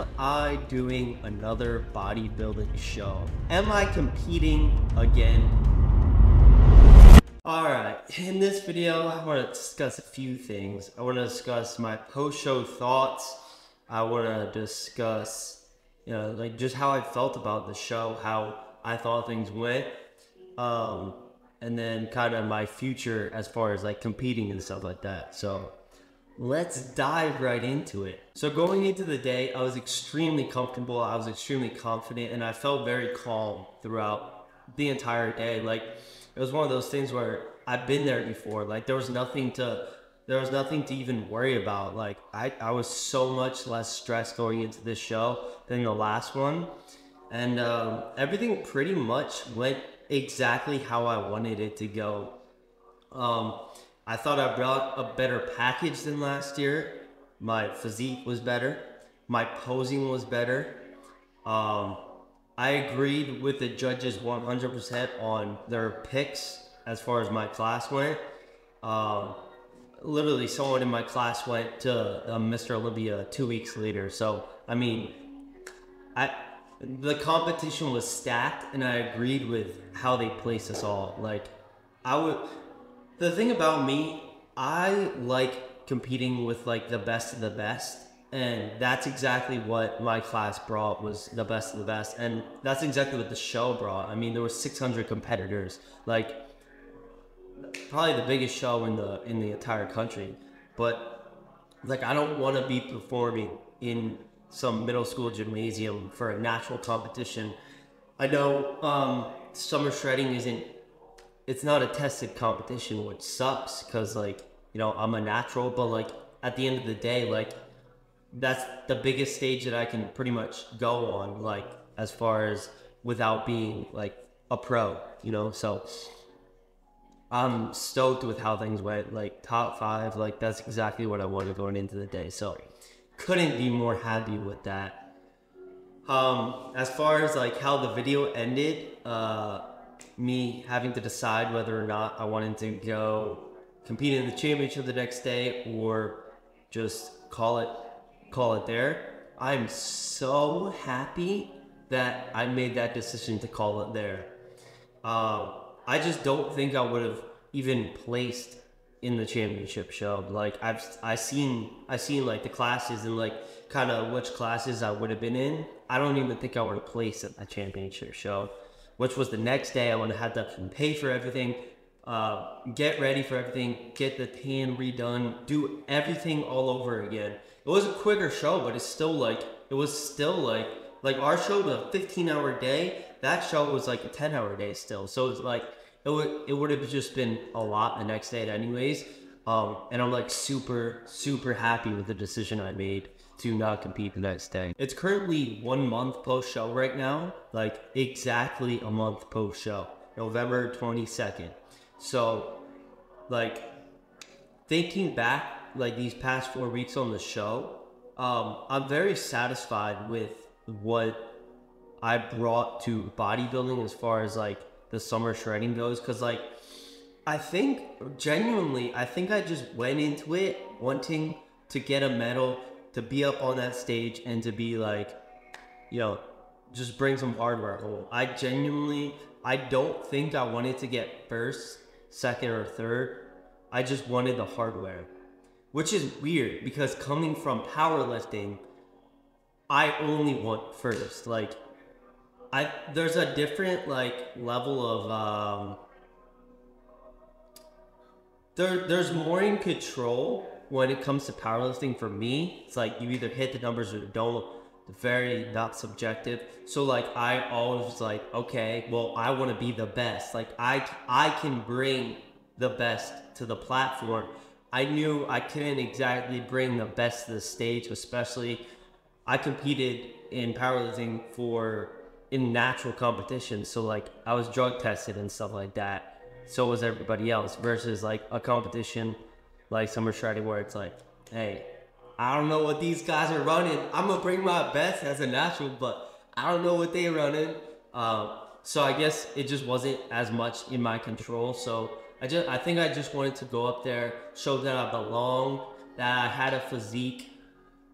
am I doing another bodybuilding show? Am I competing again? Alright, in this video, I want to discuss a few things. I want to discuss my post-show thoughts. I want to discuss, you know, like just how I felt about the show, how I thought things went, um, and then kind of my future as far as like competing and stuff like that. So let's dive right into it. So going into the day, I was extremely comfortable. I was extremely confident, and I felt very calm throughout the entire day. Like it was one of those things where I've been there before. Like there was nothing to there was nothing to even worry about. Like I, I was so much less stressed going into this show than the last one. And um, everything pretty much went exactly how I wanted it to go. Um, I thought I brought a better package than last year. My physique was better. My posing was better. Um, I agreed with the judges 100% on their picks as far as my class went. Um, literally, someone in my class went to uh, Mr. Olympia two weeks later. So, I mean, I the competition was stacked, and I agreed with how they placed us all. Like, I would. The thing about me, I like competing with like the best of the best and that's exactly what my class brought was the best of the best and that's exactly what the show brought. I mean there were 600 competitors like probably the biggest show in the in the entire country but like i don't want to be performing in some middle school gymnasium for a natural competition. I know um, summer shredding isn't it's not a tested competition which sucks because like you know i'm a natural but like at the end of the day like that's the biggest stage that I can pretty much go on, like as far as without being like a pro, you know. So I'm stoked with how things went. Like top five, like that's exactly what I wanted going into the day. So couldn't be more happy with that. Um, as far as like how the video ended, uh, me having to decide whether or not I wanted to go compete in the championship the next day or just call it call it there. I'm so happy that I made that decision to call it there. Um, I just don't think I would have even placed in the championship show. Like I've I seen I seen like the classes and like kind of which classes I would have been in. I don't even think I would have placed at the championship show, which was the next day. I would have had to pay for everything, uh, get ready for everything, get the tan redone, do everything all over again. It was a quicker show, but it's still like it was still like like our show was a 15 hour day. That show was like a 10 hour day still. So it's like it would it would have just been a lot the next day anyways. Um, and I'm like super super happy with the decision I made to not compete the next day. It's currently one month post show right now, like exactly a month post show, November 22nd. So, like, thinking back, like these past four weeks on the show, um, I'm very satisfied with what I brought to bodybuilding as far as like the summer shredding goes. Cause like, I think genuinely, I think I just went into it wanting to get a medal, to be up on that stage, and to be like, you know, just bring some hardware home. I genuinely, I don't think I wanted to get first second or third. I just wanted the hardware, which is weird because coming from powerlifting, I only want first. Like, I there's a different like level of um, there there's more in control when it comes to powerlifting for me. It's like you either hit the numbers or don't very not subjective. So like I always like, okay, well I want to be the best. Like I I can bring the best to the platform. I knew I couldn't exactly bring the best to the stage, especially I competed in powerlifting for in natural competition. So like I was drug tested and stuff like that. So was everybody else versus like a competition like summer shredding where it's like, hey, I don't know what these guys are running. I'm gonna bring my best as a natural, but I don't know what they're running. Um, so I guess it just wasn't as much in my control. So I just I think I just wanted to go up there, show that I belong, that I had a physique,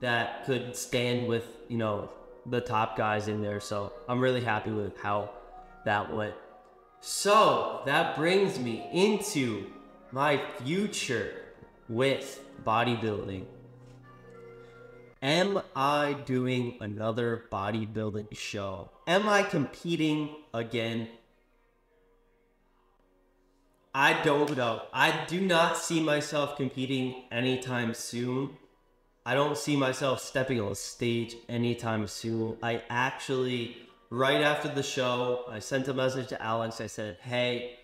that could stand with, you know, the top guys in there. So I'm really happy with how that went. So that brings me into my future with bodybuilding. Am I doing another bodybuilding show? Am I competing again? I don't know. I do not see myself competing anytime soon. I don't see myself stepping on stage anytime soon. I actually, right after the show, I sent a message to Alex. I said, hey,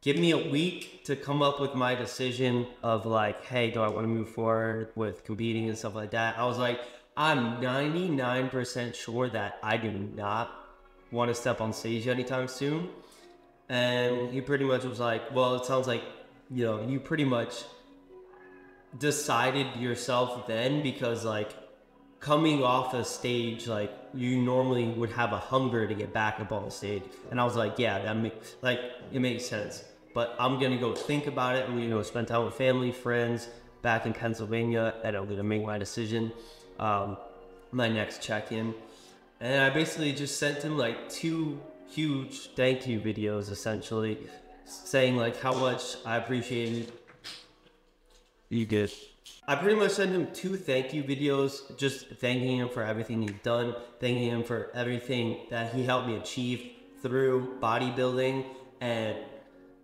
give me a week to come up with my decision of like, hey, do I want to move forward with competing and stuff like that? I was like, I'm 99% sure that I do not want to step on stage anytime soon. And he pretty much was like, well, it sounds like, you know, you pretty much decided yourself then because like coming off a stage, like you normally would have a hunger to get back up on the stage. And I was like, yeah, that makes like it makes sense. But I'm gonna go think about it. I'm gonna spend time with family, friends back in Pennsylvania, and I'm gonna make my decision. Um, my next check-in, and I basically just sent him like two huge thank you videos, essentially saying like how much I appreciated. You good? I pretty much sent him two thank you videos, just thanking him for everything he's done, thanking him for everything that he helped me achieve through bodybuilding, and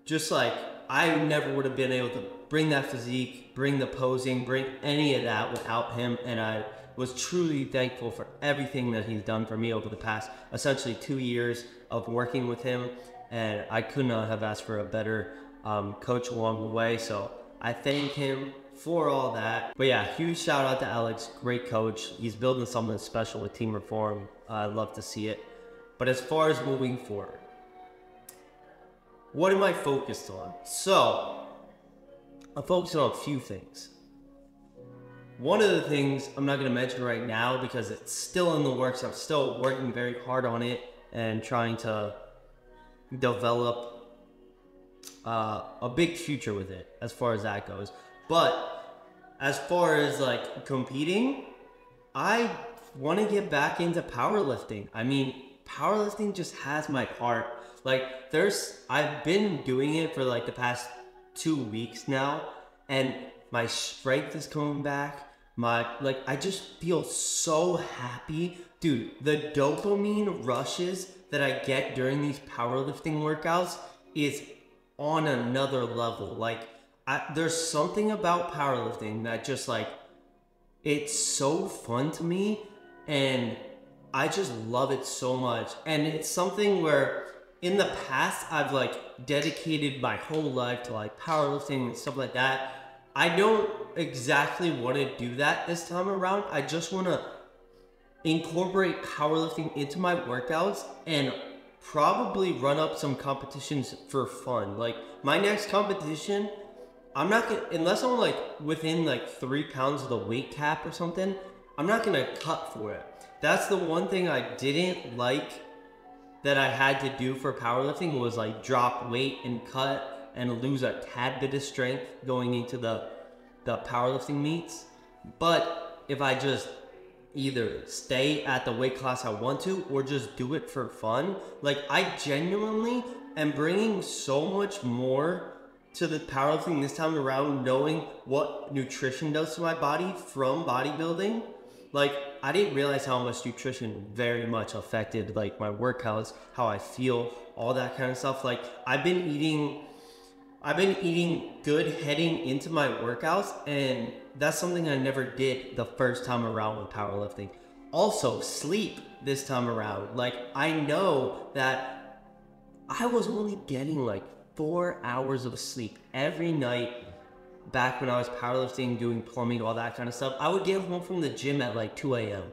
just like I never would have been able to bring that physique, bring the posing, bring any of that without him, and I was truly thankful for everything that he's done for me over the past essentially two years of working with him, and I could not have asked for a better um, coach along the way. So I thank him for all that. But yeah, huge shout out to Alex, great coach. He's building something special with Team Reform. I'd love to see it. But as far as moving forward, what am I focused on? So, I'm focusing on a few things. One of the things I'm not going to mention right now because it's still in the works. I'm still working very hard on it and trying to develop uh, a big future with it as far as that goes. But as far as like competing, I want to get back into powerlifting. I mean, powerlifting just has my heart. Like, there's, I've been doing it for like the past two weeks now, and my strength is coming back. My, like, I just feel so happy. Dude, the dopamine rushes that I get during these powerlifting workouts is on another level. Like, I, there's something about powerlifting that just like it's so fun to me and I just love it so much. And it's something where in the past I've like dedicated my whole life to like powerlifting and stuff like that. I don't exactly want to do that this time around. I just want to incorporate powerlifting into my workouts and probably run up some competitions for fun. Like my next competition I'm not gonna unless I'm like within like three pounds of the weight cap or something. I'm not gonna cut for it. That's the one thing I didn't like that I had to do for powerlifting was like drop weight and cut and lose a tad bit of strength going into the the powerlifting meets. But if I just either stay at the weight class I want to or just do it for fun, like I genuinely am bringing so much more to the powerlifting this time around, knowing what nutrition does to my body from bodybuilding. Like I didn't realize how much nutrition very much affected like my workouts, how I feel, all that kind of stuff. Like I've been eating I've been eating good heading into my workouts and that's something I never did the first time around with powerlifting. Also, sleep this time around. Like I know that I was only getting like four hours of sleep every night back when I was powerlifting, doing plumbing, all that kind of stuff. I would get home from the gym at like 2 a.m.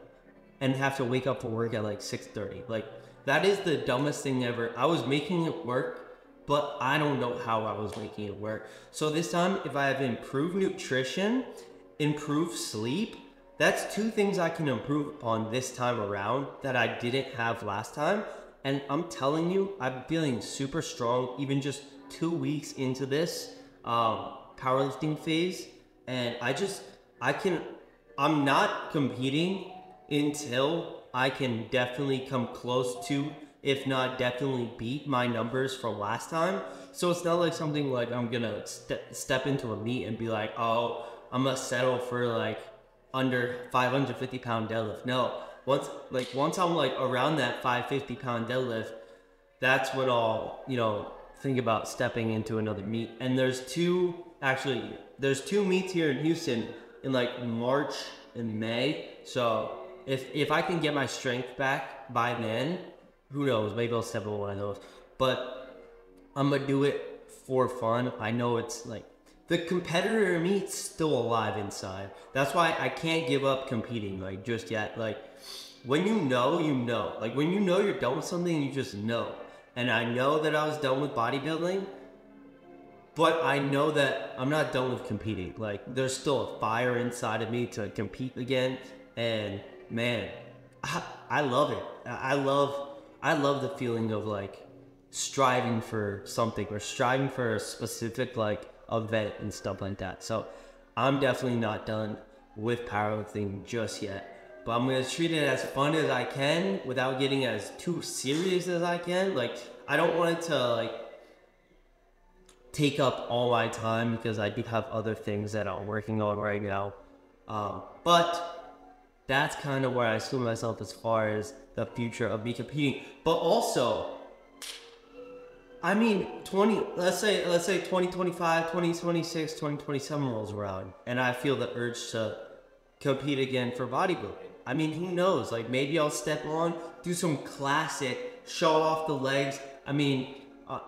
and have to wake up for work at like 6:30. Like that is the dumbest thing ever. I was making it work, but I don't know how I was making it work. So this time, if I have improved nutrition, improved sleep, that's two things I can improve upon this time around that I didn't have last time. And I'm telling you, I'm feeling super strong, even just two weeks into this um, powerlifting phase. And I just, I can I'm not competing until I can definitely come close to, if not definitely beat my numbers from last time. So it's not like something like I'm gonna ste- step into a meet and be like, oh, I'm gonna settle for like under 550 pound deadlift. No, once like once I'm like around that 550 pound deadlift, that's what I'll you know think about stepping into another meet. And there's two actually there's two meets here in Houston in like March and May. So if if I can get my strength back by then, who knows? Maybe I'll step in one of those. But I'm gonna do it for fun. I know it's like the competitor in still alive inside. That's why I can't give up competing like just yet. Like when you know, you know. Like when you know you're done with something, you just know. And I know that I was done with bodybuilding, but I know that I'm not done with competing. Like there's still a fire inside of me to compete again. And man, I, I love it. I love I love the feeling of like striving for something or striving for a specific like event and stuff like that. So I'm definitely not done with powerlifting just yet. But I'm gonna treat it as fun as I can without getting as too serious as I can. Like I don't want it to like take up all my time because I do have other things that I'm working on right now. Um, but that's kind of where I see myself as far as the future of me competing. But also, I mean, 20, let's say, let's say 2025, 2026, 2027 rolls around, and I feel the urge to compete again for bodybuilding. I mean, who knows? Like, maybe I'll step on, do some classic, show off the legs. I mean, uh,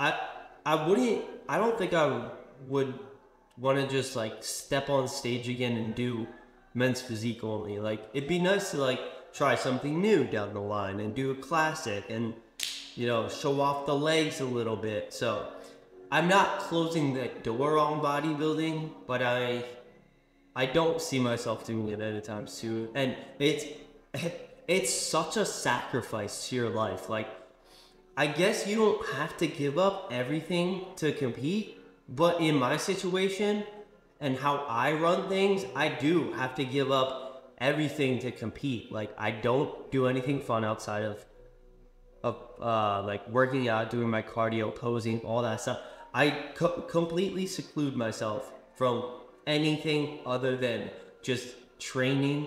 I, I wouldn't, I don't think I would want to just like step on stage again and do men's physique only. Like, it'd be nice to like try something new down the line and do a classic and you know, show off the legs a little bit. So I'm not closing the door on bodybuilding, but I I don't see myself doing it anytime soon. And it's it's such a sacrifice to your life. Like I guess you don't have to give up everything to compete, but in my situation and how I run things, I do have to give up everything to compete. Like I don't do anything fun outside of of uh, like working out, doing my cardio, posing, all that stuff. I co- completely seclude myself from anything other than just training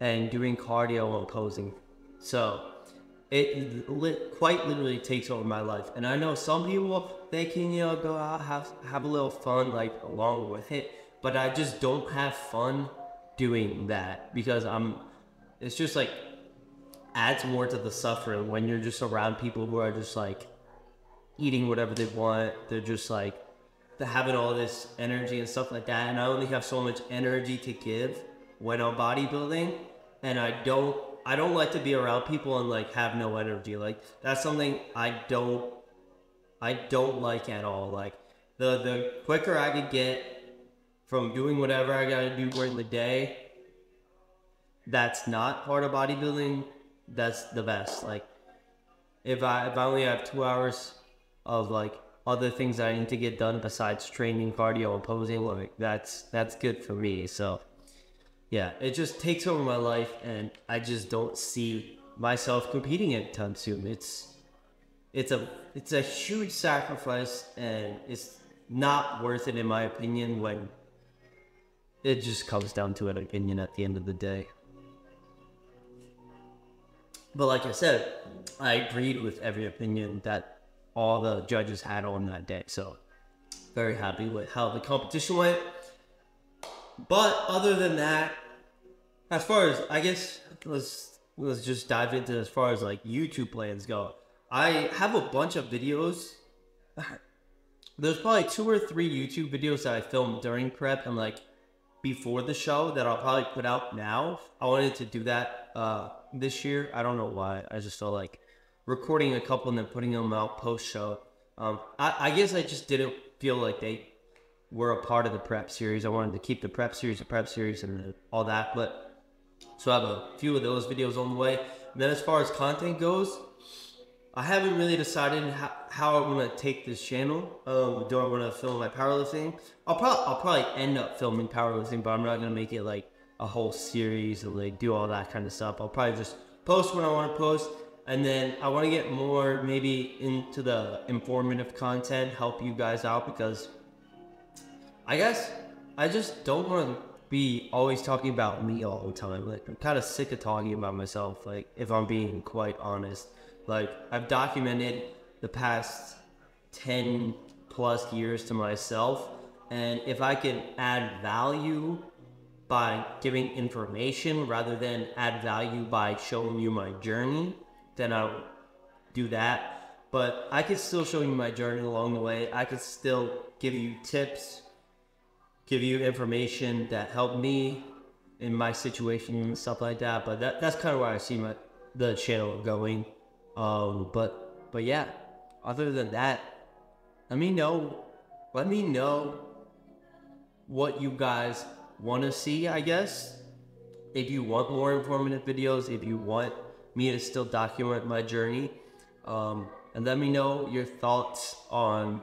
and doing cardio and posing. So it quite literally takes over my life. And I know some people they can you know go out have have a little fun like along with it, but I just don't have fun doing that because I'm. It's just like adds more to the suffering when you're just around people who are just like eating whatever they want. They're just like having all this energy and stuff like that. And I only have so much energy to give when I'm bodybuilding, and I don't I don't like to be around people and like have no energy. Like that's something I don't I don't like at all. Like the the quicker I could get from doing whatever I gotta do during the day, that's not part of bodybuilding that's the best. Like if I if I only have two hours of like other things I need to get done besides training, cardio, and posing, like that's that's good for me. So yeah, it just takes over my life, and I just don't see myself competing anytime soon. It's it's a it's a huge sacrifice, and it's not worth it in my opinion. When it just comes down to an opinion at the end of the day. But like I said, I agreed with every opinion that all the judges had on that day. So very happy with how the competition went. But other than that, as far as I guess let's let's just dive into as far as like YouTube plans go. I have a bunch of videos. There's probably two or three YouTube videos that I filmed during prep and like before the show that I'll probably put out now. I wanted to do that uh, this year. I don't know why. I just felt like recording a couple and then putting them out post show. Um, I, I, guess I just didn't feel like they were a part of the prep series. I wanted to keep the prep series, the prep series, and all that. But so I have a few of those videos on the way. And then as far as content goes, I haven't really decided how, how I want to take this channel. Um, do I want to film my powerlifting? I'll probably I'll probably end up filming powerlifting, but I'm not gonna make it like a whole series and like do all that kind of stuff. I'll probably just post when I want to post, and then I want to get more maybe into the informative content, help you guys out because I guess I just don't want to be always talking about me all the time. Like I'm kind of sick of talking about myself. Like if I'm being quite honest. Like I've documented the past 10 plus years to myself. And if I can add value by giving information rather than add value by showing you my journey, then I'll do that. But I could still show you my journey along the way. I could still give you tips, give you information that helped me in my situation and stuff like that. But that, that's kind of where I see my the channel going. Um, but but yeah, other than that, let me know. Let me know what you guys want to see. I guess if you want more informative videos, if you want me to still document my journey, um, and let me know your thoughts on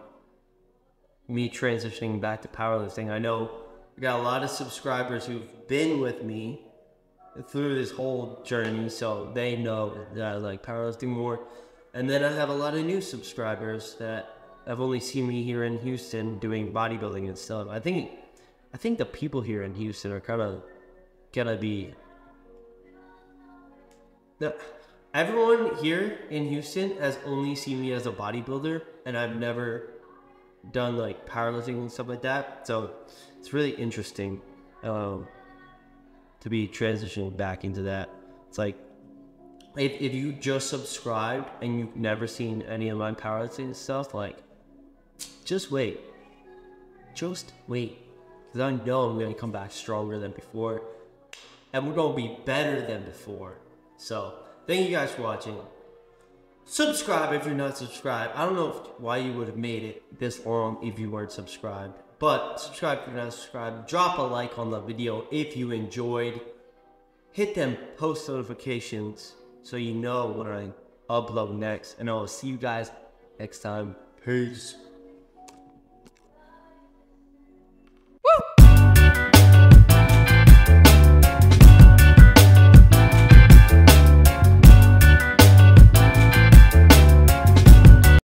me transitioning back to powerlifting. I know we got a lot of subscribers who've been with me through this whole journey, so they know that I like powerlifting more. And then I have a lot of new subscribers that have only seen me here in Houston doing bodybuilding and stuff. I think, I think the people here in Houston are kind of gonna be. The, everyone here in Houston has only seen me as a bodybuilder, and I've never done like powerlifting and stuff like that. So it's really interesting. Um, to be transitioning back into that. It's like if, if you just subscribed and you've never seen any of my powerlifting stuff, like just wait. Just wait. Because I know I'm going to come back stronger than before. And we're going to be better than before. So, thank you guys for watching. Subscribe if you're not subscribed. I don't know if, why you would have made it this long if you weren't subscribed. But subscribe if you're not subscribed. Drop a like on the video if you enjoyed. Hit them post notifications so you know when I upload next. And I will see you guys next time. Peace.